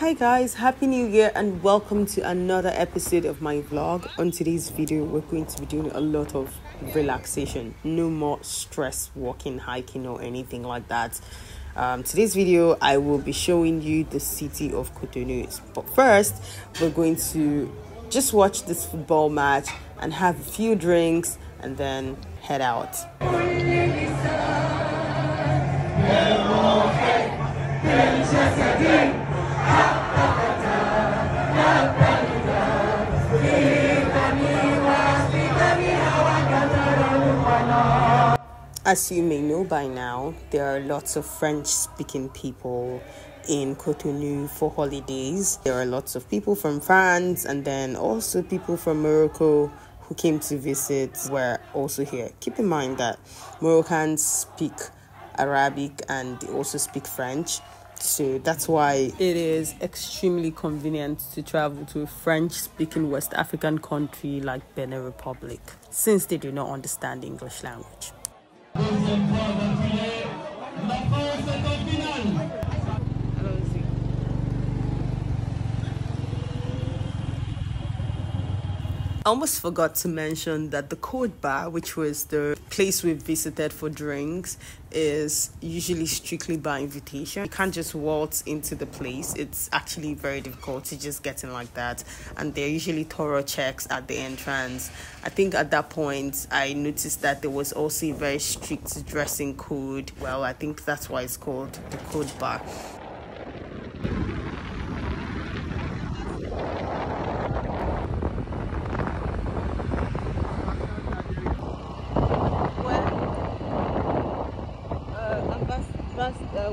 Hi guys, happy new year and welcome to another episode of my vlog. On today's video, we're going to be doing a lot of relaxation. No more stress walking, hiking or anything like that. Um, today's video, I will be showing you the city of Cotonou. But first, we're going to just watch this football match and have a few drinks and then head out. As you may know by now, there are lots of French speaking people in Cotonou for holidays. There are lots of people from France and then also people from Morocco who came to visit were also here. Keep in mind that Moroccans speak Arabic and they also speak French. So that's why it is extremely convenient to travel to a French speaking West African country like Benin Republic since they do not understand the English language. I almost forgot to mention that the Code Bar, which was the place we visited for drinks, is usually strictly by invitation. You can't just waltz into the place. It's actually very difficult to just get in like that. And there are usually thorough checks at the entrance. I think at that point, I noticed that there was also a very strict dressing code. Well, I think that's why it's called the Code Bar.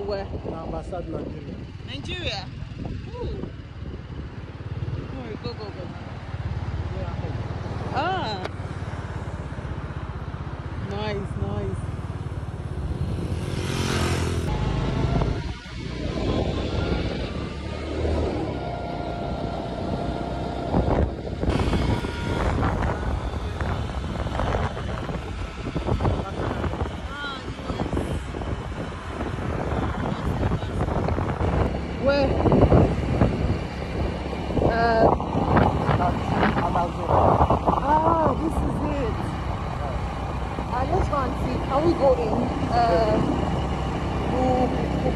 Where? Ambassade Nigeria. Nigeria? Ooh. go, go, go. Ah. Nice, nice.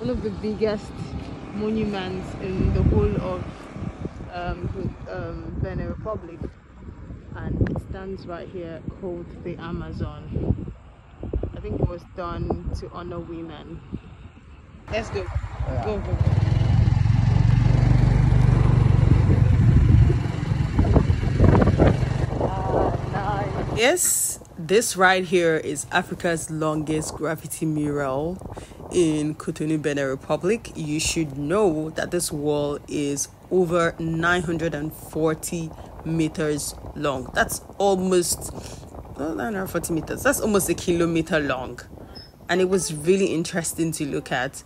one of the biggest monuments in the whole of um, um, Benin Republic and it stands right here called the Amazon. I think it was done to honor women Let's go. Yeah. Go, go, go. Yes, this right here is Africa's longest graffiti mural in Cotonou, Benin Republic. You should know that this wall is over 940 meters long. That's almost well, 940 meters. That's almost a kilometer long. And it was really interesting to look at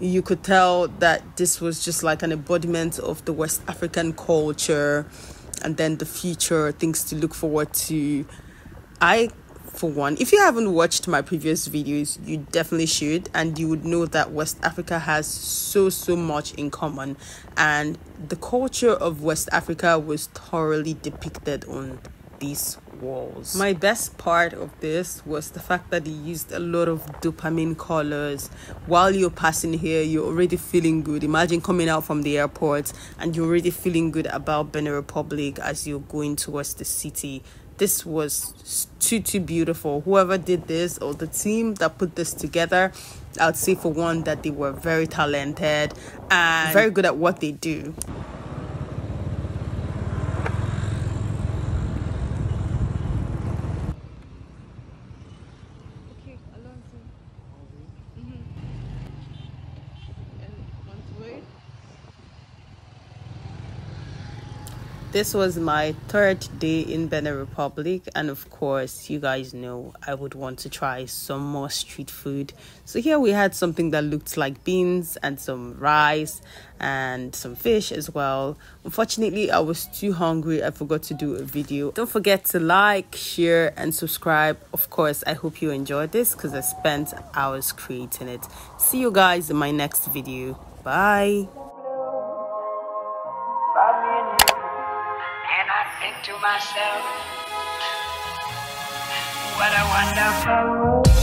you could tell that this was just like an embodiment of the West African culture and then the future, things to look forward to. I, for one, if you haven't watched my previous videos, you definitely should, and you would know that West Africa has so, so much in common, and the culture of West Africa was thoroughly depicted on these walls. My best part of this was the fact that they used a lot of dopamine colors. While you're passing here, you're already feeling good. Imagine coming out from the airport and you're already feeling good about Benin Republic as you're going towards the city. This was too too beautiful. Whoever did this or the team that put this together, I'd say for one that they were very talented and very good at what they do. This was my third day in Benin Republic, and of course, you guys know I would want to try some more street food. So, here we had something that looked like beans and some rice and some fish as well. Unfortunately, I was too hungry, I forgot to do a video. Don't forget to like, share, and subscribe. Of course, I hope you enjoyed this because I spent hours creating it. See you guys in my next video. Bye. Myself, what a wonderful world.